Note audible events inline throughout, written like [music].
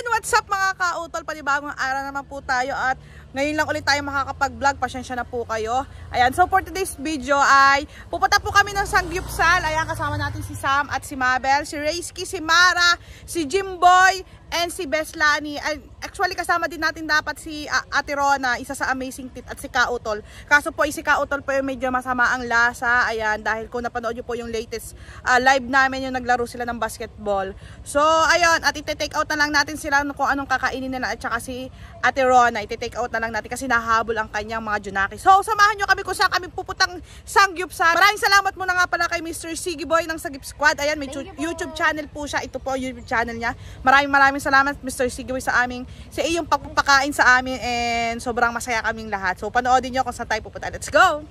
Ayan, what's up mga kautol? Panibagong araw naman po tayo at ngayon lang ulit tayo makakapag-vlog. Pasensya na po kayo. Ayan, so for today's video ay pupunta po kami ng Sangyupsal. Ayan, kasama natin si Sam at si Mabel, si Reisky, si Mara, si Jimboy, and si Beslani. And actually, kasama din natin dapat si uh, Ate Rona, isa sa Amazing Tit at si Kautol. Kaso po, si Kautol po yung medyo masama ang lasa. Ayan, dahil kung napanood nyo po yung latest uh, live namin, yung naglaro sila ng basketball. So, ayun, at iti-take out na lang natin sila kung anong kakainin nila at saka si Ate Rona, iti-take out na lang natin kasi nahabol ang kanyang mga junaki. So, samahan nyo kami kung saan kami puputang Sangyupsal. Maraming salamat muna nga pala kay Mr. Siggy Boy ng Sagip Squad. Ayan, may YouTube channel po siya. Ito po YouTube channel niya. Maraming maraming salamat Mr. Siggy Boy sa aming sa iyong pagpapakain sa amin and sobrang masaya kaming lahat. So, panoodin nyo kung saan tayo pupunta. Let's go!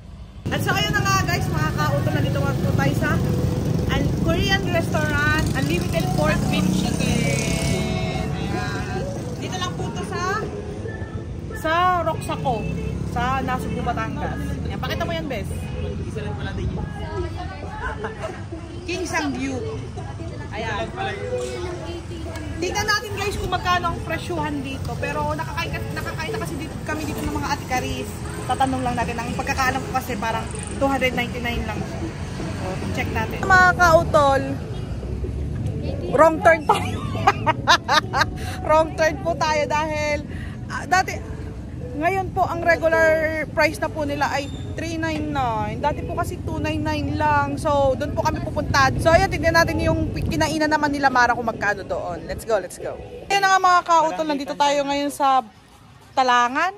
At so, ayun na nga guys, mga kauto na dito po tayo sa an Korean restaurant, unlimited pork beef chicken. Ayan. Dito lang po to sa sa Roxaco, sa Nasugbu, Batangas. Ayan, pakita mo yan, Bes. Isa lang pala din. King Sangyu. Ayan. Tingnan natin guys kung magkano ang presyuhan dito. Pero nakakain, nakakain na kasi dito, kami dito ng mga atikaris. Tatanong lang natin. Ang pagkakaalam ko kasi parang 299 lang. So, check natin. Mga kautol, wrong turn tayo. [laughs] wrong turn po tayo dahil uh, dati, ngayon po ang regular price na po nila ay 399. Dati po kasi 299 lang. So, doon po kami pupunta. So, ayan, tignan natin yung kinainan naman nila Mara kung magkano doon. Let's go, let's go. Ayan na nga mga kautol, nandito tayo ngayon sa Talangan.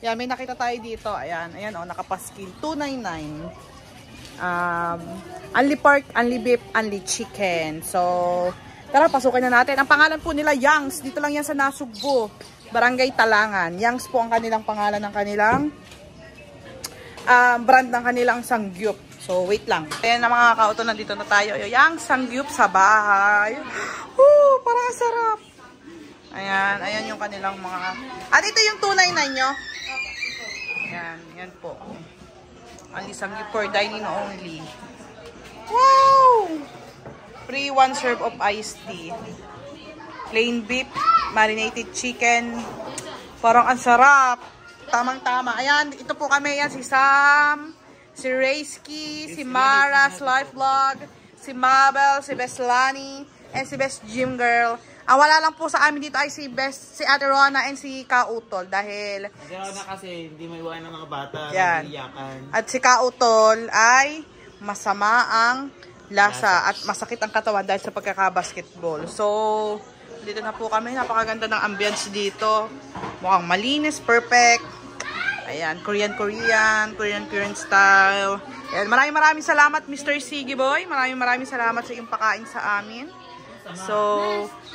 Ayan, may nakita tayo dito. Ayan, ayan oh, nakapaskil. 299. Um, only pork, only beef, only chicken. So, tara, pasukin na natin. Ang pangalan po nila, Youngs. Dito lang yan sa Nasugbo. Barangay Talangan. Youngs po ang kanilang pangalan ng kanilang um, brand ng kanilang sangyup. So, wait lang. Ayan na mga kauto, nandito na tayo. Yang sangyup sa bahay. Woo! Parang sarap. Ayan, ayan yung kanilang mga... At ito yung 299 nyo? Ayan, yan po. Only sangyup for dining only. Wow! Free one serve of iced tea. Plain beef, marinated chicken. Parang ang sarap. Tamang-tama. Ayan, ito po kami. Ayan, si Sam, si Reisky, si Mara's Life Vlog, si Mabel, si Beslani, and si Best Gym Girl. Ang wala lang po sa amin dito ay si Best, si Ate Rona and si Kautol dahil... Kasi Rona kasi hindi may iwan ng mga bata. Yan. At si Kautol ay masama ang lasa at masakit ang katawan dahil sa pagkakabasketball. So, dito na po kami. Napakaganda ng ambience dito. Mukhang malinis, perfect. Ayan, Korean, Korean, Korean, Korean style. Ayan, maraming maraming salamat Mr. Siggy Boy. Maraming maraming salamat sa iyong pakain sa amin. So,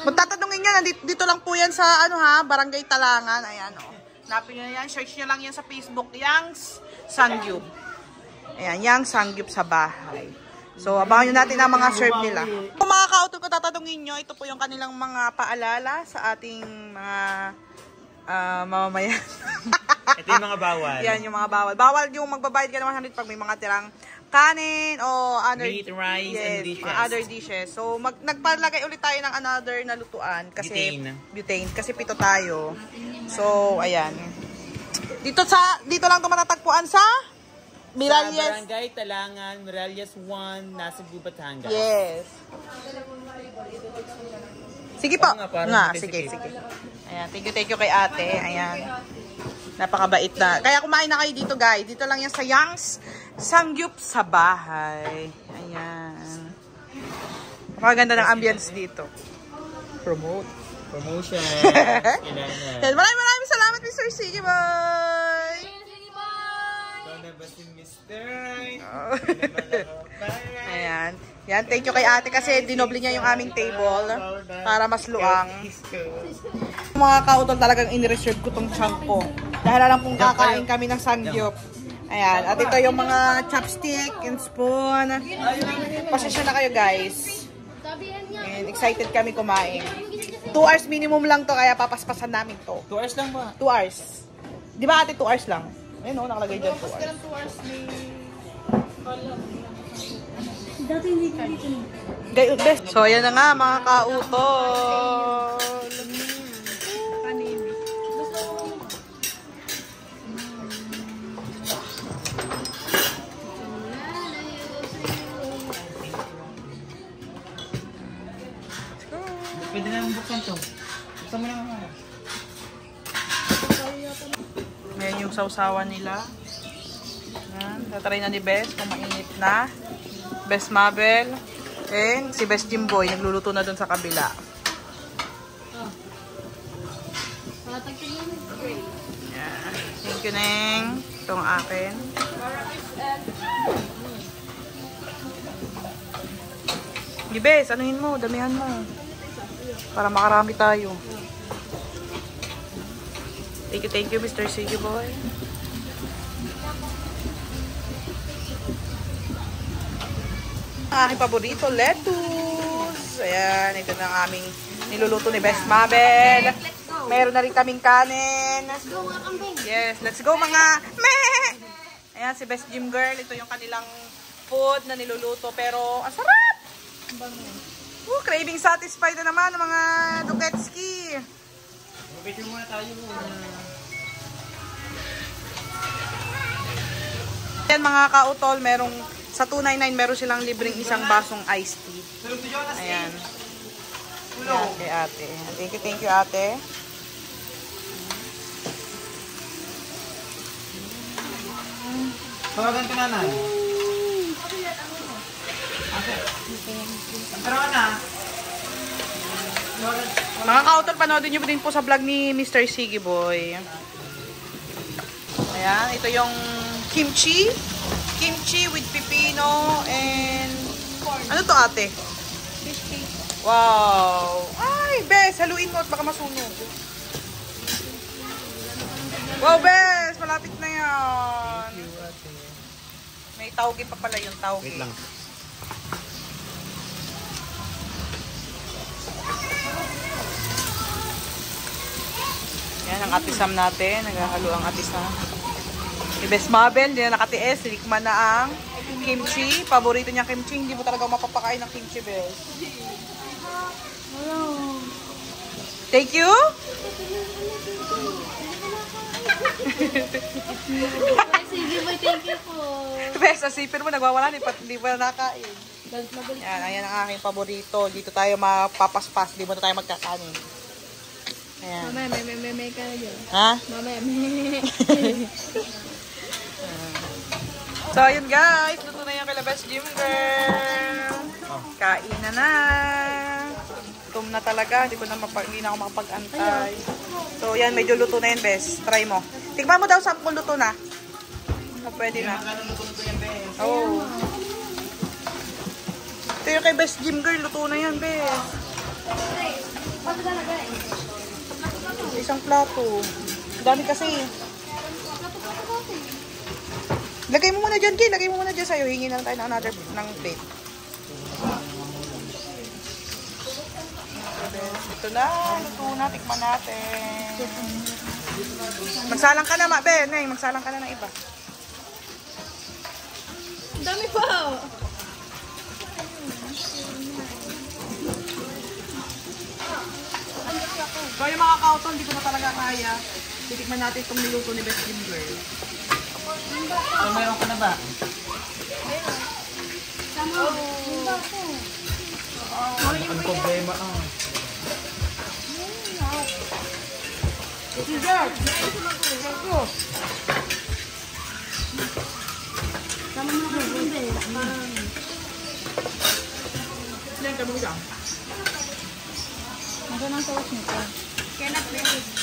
magtatanungin nandito dito lang po yan sa ano ha, Barangay Talangan. Ayan o. Oh. Napin nyo yan, search nyo lang yan sa Facebook, Yang Sangyup. Ayan, Yang Sangyup sa bahay. So, abangan nyo natin ang mga serve nila. Kung mga kauto ko tatanungin nyo, ito po yung kanilang mga paalala sa ating mga uh, mamamayan. [laughs] ito yung mga bawal. Yan, yung mga bawal. Bawal yung magbabayad ka ng 100 pag may mga tirang kanin o other meat, rice, yes, and dishes. other dishes. So mag nagpalagay ulit tayo ng another na lutuan kasi butane. butane kasi pito tayo. So ayan. Dito sa dito lang 'to matatagpuan sa Miralles. Sa Barangay Talangan, Miralles 1, nasa Batangas. Yes. Sige po. nga, parang nga sige, sige. sige. Ayan, thank you, thank you kay ate. Ayan. Napakabait na. Kaya kumain na kayo dito, guys. Dito lang yan sa Young's Sangyup sa bahay. Ayan. Napakaganda ng ambience dito. Promote. Promotion. [laughs] Maraming maraming salamat, Mr. Na ba si Mr. Oh. [laughs] Ayan. Yan, thank you kay ate kasi dinoble niya yung aming table para mas luang. Mga kautol talagang in-reserve ko tong chunk ko. Dahil alam kong kakain kami ng sangyup. Ayan. At ito yung mga chopstick and spoon. Pasensya na kayo guys. And excited kami kumain. 2 hours minimum lang to kaya papaspasan namin to. 2 hours lang ba? 2 hours. Di ba ate 2 hours lang? Yan o, nakalagay dyan 2 hours. Kasi 2 hours may Dati hindi ko dito. Best. So, ayan na nga mga kautol. Pwede na buksan to. Gusto mo na mga. Ngayon yung sausawan nila. Yan. Tatry na ni Bes kung mainit na. Bes Mabel. And si Bes Jimboy nagluluto na dun sa kabila. Yan. Thank you, Neng. Ito ang akin. Di Bes, anuhin mo, damihan mo. Para makarami tayo. Thank you, thank you, Mr. Sige Boy. Ang aking paborito, lettuce. Ayan, ito na ang aming niluluto ni Best Mabel. Meron na rin kaming kanin. Go mga kambing. Yes, let's go mga meh! Ayan, si Best Gym Girl. Ito yung kanilang food na niluluto. Pero, ang sarap! Uh, craving satisfied na naman ng mga Duketski. Picture muna tayo. Yan mga kautol, merong sa 299 meron silang libreng isang basong iced tea. Ayan. Ayan kay ate. Thank you, thank you ate. Tawagan ka nanay. Pero na. Mga kautol, panoodin nyo din po sa vlog ni Mr. Siggy Boy. Ayan, ito yung kimchi. Kimchi with pipino and... Ano to ate? Wow! Ay, Bes! Haluin mo at baka masunog. Wow, Bes! Malapit na yan. May tauge pa pala yung tauge. Wait lang. Yan ang atisam natin. Naghahalo ang atisam. Si Bes Mabel, hindi na nakatiis. Sinikman na ang kimchi. Paborito niya kimchi. Hindi mo talaga mapapakain ng kimchi, Bes. Thank you. Sige, boy, thank you po. Bes, asipin mo, nagwawala. Hindi pa, hindi pa nakain. Yan, ayan ang aking paborito. Dito tayo mapapaspas. Hindi mo na tayo magkakanin. Ayan. Mamaya, may, may, may, may ka na. Ha? Mamaya, may. [laughs] So, ayun guys. Luto na yung kila Best Gym Girl. Kain na na. Gutom na talaga. Hindi ko na mapa, hindi na ako makapag-antay. So, yan. Medyo luto na yan, Bes. Try mo. Tikman mo daw sa kung luto na. Oh, pwede na. Oo. Oh. Ito yung kay Best Gym Girl. Luto na yan, Bes. Isang plato. Dami kasi. Lagay mo muna dyan, Kay. Lagay mo muna dyan sa'yo. Hingi na lang tayo ng another ng plate. Ito na. Luto na. Tikman natin. Magsalang ka na, ma. Ben. Nay, magsalang ka na ng iba. Ang dami pa. So, yung mga kauton, hindi ko na talaga kaya. Titikman natin itong niluto ni Best Girl. So, meron ka na ba? Tama. Yung bako. Ang problema ah. Tama mo na kayo, hindi. Parang, Yan, kami ko lang. Nasaan ang sauce nito? Kaya please.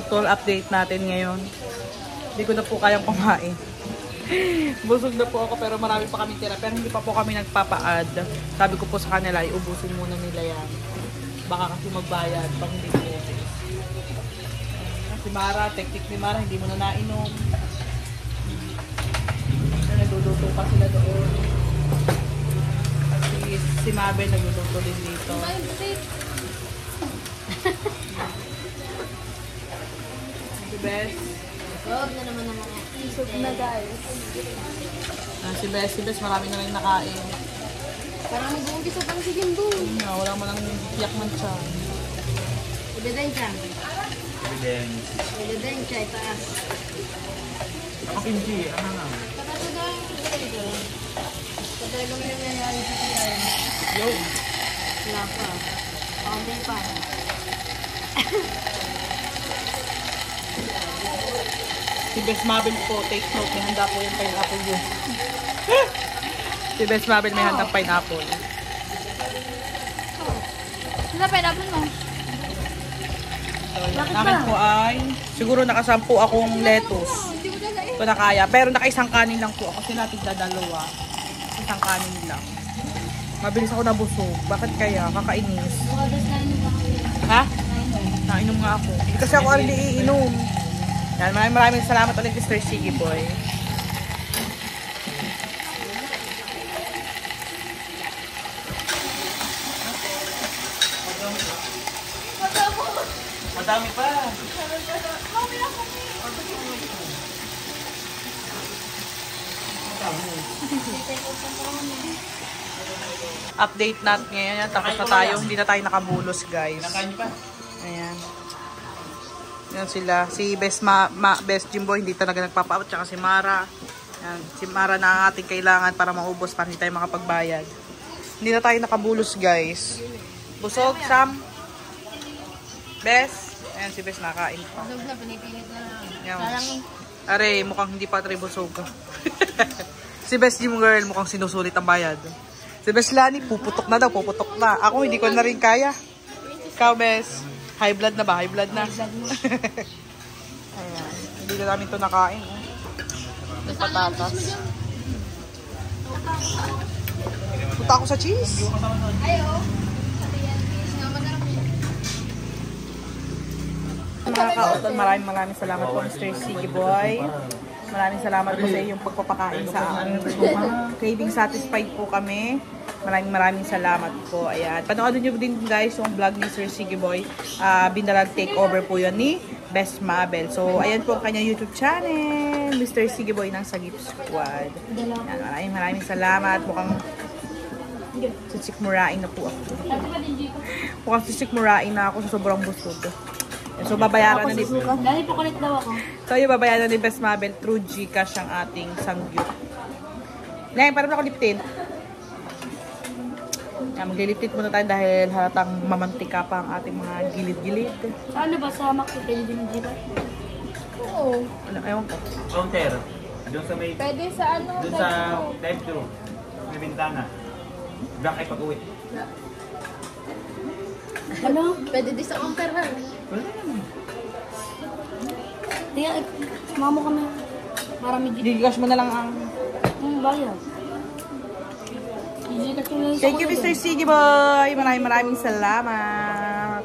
Ka-utol, update natin ngayon. Hindi ko na po kayang kumain. [laughs] Busog na po ako pero marami pa kami tira. Pero hindi pa po kami nagpapa-add. Sabi ko po sa kanila, iubusin muna nila yan. Baka kasi magbayad pag hindi po. Si Mara, teknik ni Mara, hindi mo na nainom. Nagluluto pa sila doon. Si, si Mabel nagluluto din dito. [laughs] Bes. Huwag na naman ang mga na guys. Ah, si Bes, si Bes marami na rin nakain. Parang nag-uumpisa pa si Jimbo. Ayun wala mo nang tiyak man siya. Din siya. Pwede din siya. Itaas. Ako kimchi, ano nga? Kapag na pwede din. Kapag talagang may nangyayari sa CR. Yo. Wala pa. Paunti pa. [laughs] Si Bes Mabel po, take note, may handa po yung pineapple yun. [laughs] si Bes Mabel may handang pineapple. Sila pineapple mo? So, yung akin po ay, siguro nakasampu akong lettuce. Eh. Ito na kaya. Pero nakaisang kanin lang po ako. Kasi natin dalawa. Isang kanin lang. Mabilis ako nabusog. Bakit kaya? Kakainis. Ba? Ha? Nainom nga ako. Kasi ako already iinom. Yan, maraming maraming salamat ulit Mr. Siggy Boy. Madami pa. Update natin ngayon. Tapos na tayo. Hindi na tayo nakabulos, guys. Ayan. Yan sila. Si Best, Ma, Ma, Best Jimbo hindi talaga nagpapaabot. Tsaka si Mara. Yan. Si Mara na ang ating kailangan para maubos para hindi tayo makapagbayad. Hindi na tayo nakabulos, guys. Busog, Sam. Best. Ayan, si Best nakain pa. Busog na, pinipilit na lang. Yan. Mukhang hindi pa tayo busog. [laughs] si Best Jim Girl, mukhang sinusulit ang bayad. Si Best Lani, puputok na daw, puputok na. Ako, hindi ko na rin kaya. Ikaw, Best. High blood na ba? High blood na. [laughs] Ayan. Hindi na namin ito nakain. Oh. May patatas. Punta ako sa cheese. Ayo. Na. Mga kauton, maraming maraming salamat po Mr. Sige Boy. Maraming salamat po sa iyong pagpapakain sa amin. Craving satisfied po kami. Maraming maraming salamat po. Ayan. Panoorin nyo din guys yung vlog ni Sir Sige Boy. Ah, binalag takeover po yun ni Best Mabel. So, ayan po ang kanyang YouTube channel. Mr. Sige Boy ng Sagip Squad. Ayan, maraming maraming salamat. Mukhang sisikmurain na po ako. [laughs] Mukhang sisikmurain na ako sa sobrang busog. So, babayaran na ni Dahil po kulit daw ako. So, yung babayaran ni Best Mabel through Gcash ang ating sangyup. Ngayon, parang ako liptin. Yan, magliliptit muna tayo dahil halatang mamantika pa ang ating mga gilid-gilid. Ano ba sa pwede din dito? Oo. Ano, ewan ko. Counter. Doon sa may... Pwede sa ano? Doon sa drive-thru. May bintana. Diyan kayo pag-uwi. Ano? Pwede din sa counter ha. Wala naman. Tiya, sumama mo kami. Marami dito. Gcash mo na lang ang... Ang bayad. Hindi ka tuloy sa Thank you, Mr. Sige Boy! Maraming maraming salamat!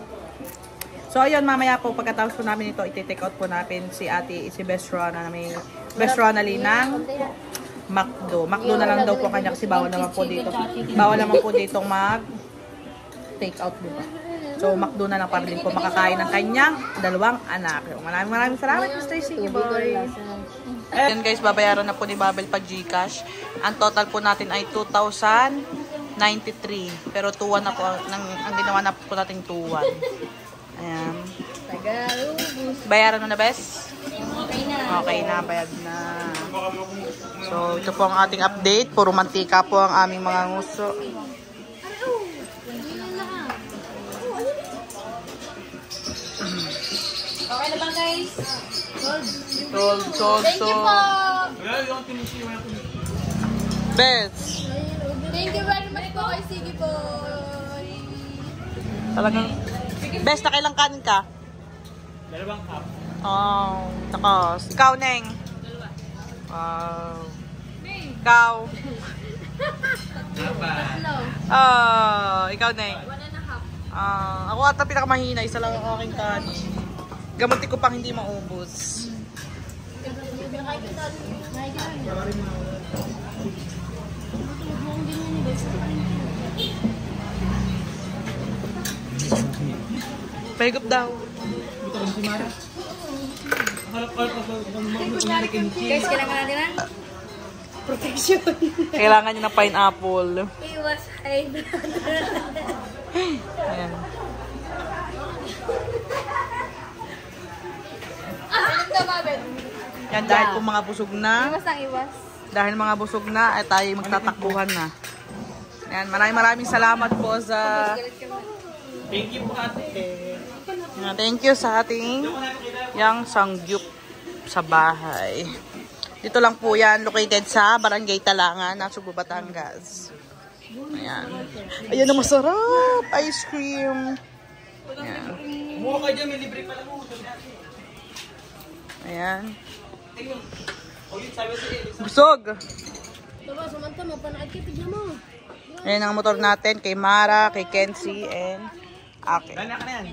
So, ayun, mamaya po, pagkatapos po namin ito, iti-take out po namin si ate, si Best Rona, na may Best Ronalyn ng McDo. McDo na lang daw po kanya kasi bawal naman po dito. Bawal naman po dito mag take out diba? So, McDo na lang para din po makakain ng kanyang dalawang anak. Maraming maraming salamat, Mr. Sige Boy! Ayan guys, babayaran na po ni Babel pag Gcash. Ang total po natin ay 2,093. Pero 2-1 na po, ang, ang ginawa na po natin 2-1. Ayan. Bayaran mo na, Bes? Okay na. Okay na, bayad na. So, ito po ang ating update. Puro mantika po ang aming mga nguso. Okay na ba guys? Sold, sold, Thank you po! sold. Bes, Thank you very much po kay Sige Boy! talagang... Bes, nakailang kanin ka? Dalawang cup. Oh, takos. Ikaw, Neng? Wow. Ikaw. Hello. Ah, ikaw na eh. One and a half. Ah, ako ata pinakamahina, isa lang ang aking kanin. Gamutin ko pang hindi maubos. Nakain kita. Pahigop daw. Guys, kailangan natin na? Protection. Kailangan niya ng pineapple. Iwas. Ayan. Ano ka, Babet? Yan dahil po mga busog na. Iwas ang iwas. Dahil mga busog na, ay tayo magtatakbuhan na. Yan, maraming maraming salamat po sa... Ka? Thank you po ate. Thank you sa ating yang sangyup sa bahay. Dito lang po yan, located sa Barangay Talangan, Nasubo, Batangas. Ayan. Ayan ang masarap! Ice cream! Ayan. Kumuha kayo dyan, may libre pala mo. Ayan. Eh. Busog! Ayan ang motor natin kay Mara, kay Kenzie, and akin. Dala ka na yan.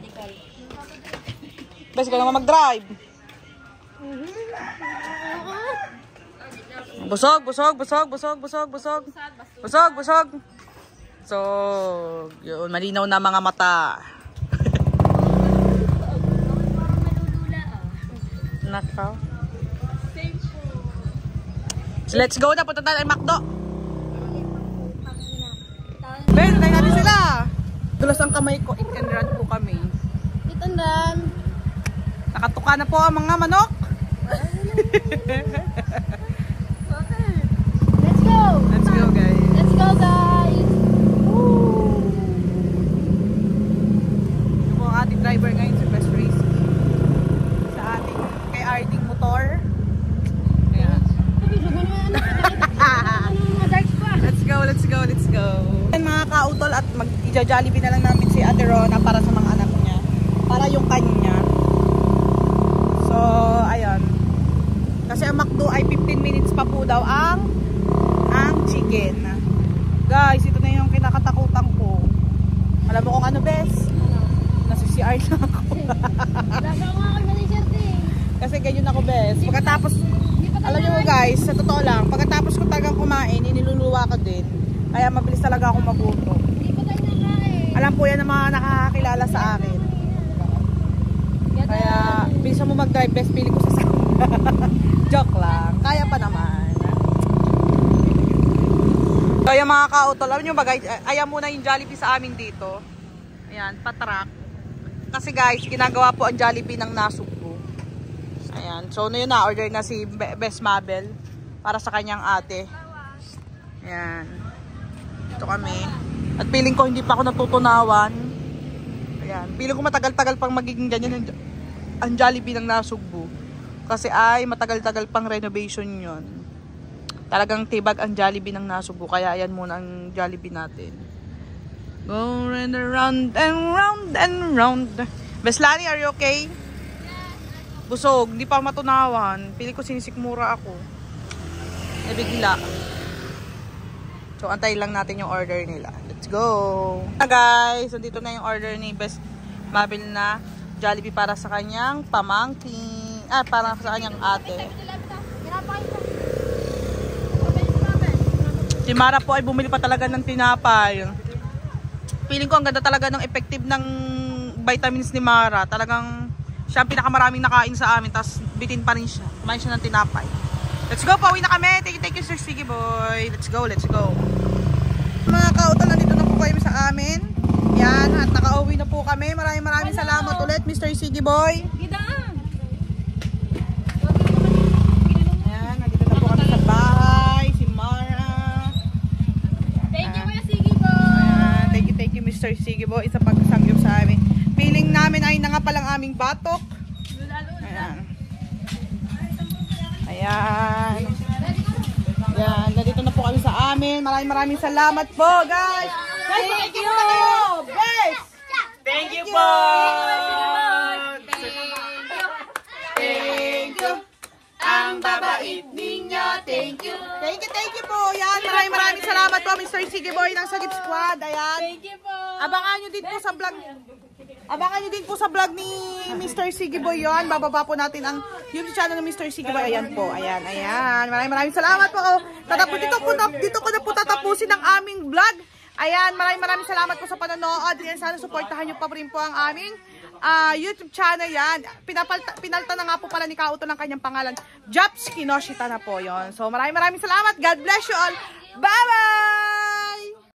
Bes, ka naman mag-drive. Busog, busog, busog, busog, busog, busog. Busog, busog. So, yun, malinaw na mga mata. [laughs] Nakaw. So, let's go na. Punta tayo ay Macdo. Ben, tayo natin sila. Dulas ang kamay ko. It and run po kami. Itandan. Nakatuka na po ang mga manok. Let's go! Let's go, guys. Let's go, guys! Ito po ang ating driver ngayon si Best Race. Sa ating kay Arding Motor. Ayan. Sabi, sugo naman ano. Ano mga darks pa? Let's go, let's go. Ayan mga kautol at mag-jollibee na lang namin si Ate Rona para sa mga anak niya. Para yung kanya. So, ayun. Kasi ang McDo ay 15 minutes pa po daw ang ang chicken. Guys, ito na yung kinakatakutan ko. Alam mo kung ano, Bes? Nasa CR na ako. [laughs] Kasi ganyan ako, Bes. Pagkatapos, alam niyo mo guys, sa totoo lang, pagkatapos ko talagang kumain, iniluluwa ko din. Kaya mabilis talaga ako magutom. Alam po yan ng mga nakakakilala sa akin. Kaya, bilisan mo mag-drive, best pili ko sa. [laughs] Joke lang. Kaya pa naman. Kaya mga kautol, alam nyo ba guys, ay- ayan muna yung Jollibee sa amin dito. Ayan, patrak. Kasi guys, ginagawa po ang Jollibee ng nasugbo. Ayan, so na yun na, order na si Be- Best Mabel para sa kanyang ate. Ayan. Dito kami. At feeling ko hindi pa ako natutunawan. Ayan. Feeling ko matagal-tagal pang magiging ganyan ang, Jollibee ng nasugbo. Kasi ay matagal-tagal pang renovation yon. Talagang tibag ang Jollibee ng nasugbo. Kaya ayan muna ang Jollibee natin. Go and round and round and round. Beslani, are you okay? Busog, hindi pa matunawan. Pili ko sinisikmura ako. Nabigla. So, antayin lang natin yung order nila. Let's go! Ah, guys, so dito na yung order ni Best Mabel na Jollibee para sa kanyang pamangkin. Ah, para sa kanyang ate. Si Mara po ay bumili pa talaga ng tinapay. Feeling ko ang ganda talaga ng effective ng vitamins ni Mara. Talagang siya ang pinakamaraming nakain sa amin. Tapos bitin pa rin siya. Kumain siya ng tinapay. Let's go, pauwi na kami. Thank you, thank you, Sir Sige Boy. Let's go, let's go. Mga kautal, nandito na po kayo sa amin. Yan, at nakauwi na po kami. Maraming maraming salamat ulit, Mr. Sige Boy. Gidaan! Yan, nandito na po kami sa bahay. Si Mara. Thank you, Kuya Sige po! Ayan, thank you, thank you, Mr. Sige Boy, sa pagsangyop sa amin. Feeling namin ay nangapalang aming batok. Ayan. Ayan, nandito na po kami sa amin. Maraming maraming salamat po, guys. Thank you! Best! Thank you po! Thank you! Ang babait ninyo, Thank you. Thank you, thank you po. Yan, maraming maraming salamat po, Mr. Sige Boy ng Sagip Squad. Ayan. Thank you po. Abangan nyo din po sa vlog. Abangan nyo din po sa vlog ni Mr. Sige Boy yon. Bababa po natin ang YouTube channel ng Mr. Sige Boy. Ayan po. Ayan, ayan. Maraming maraming salamat po. Tatapos dito po na, dito ko na po tatapusin ang aming vlog. Ayan, maraming maraming salamat po sa panonood. Yan, sana suportahan nyo pa rin po ang aming ah, YouTube channel yan. Pinapalta, pinalta na nga po pala ni Kauto ng kanyang pangalan. Japs Kinoshita na po yon. So maraming maraming salamat. God bless you all. Bye-bye!